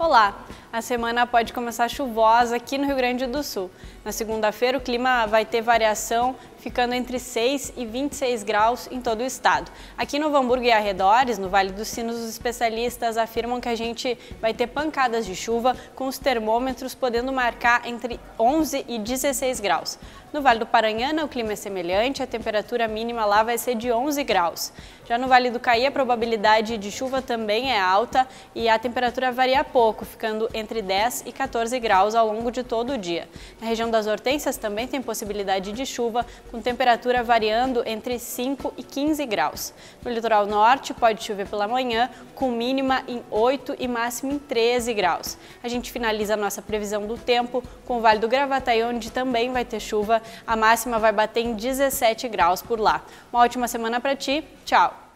Olá! A semana pode começar chuvosa aqui no Rio Grande do Sul. Na segunda-feira, o clima vai ter variação, ficando entre 6 e 26 graus em todo o estado. Aqui no Hamburgo e arredores, no Vale dos Sinos, os especialistas afirmam que a gente vai ter pancadas de chuva, com os termômetros podendo marcar entre 11 e 16 graus. No Vale do Paranhana, o clima é semelhante, a temperatura mínima lá vai ser de 11 graus. Já no Vale do Caí, a probabilidade de chuva também é alta e a temperatura varia pouco, ficando entre 10 e 14 graus ao longo de todo o dia. Na região das Hortênsias também tem possibilidade de chuva, com temperatura variando entre 5 e 15 graus. No litoral norte, pode chover pela manhã, com mínima em 8 e máxima em 13 graus. A gente finaliza a nossa previsão do tempo com o Vale do Gravataí, onde também vai ter chuva. A máxima vai bater em 17 graus por lá. Uma ótima semana para ti. Tchau!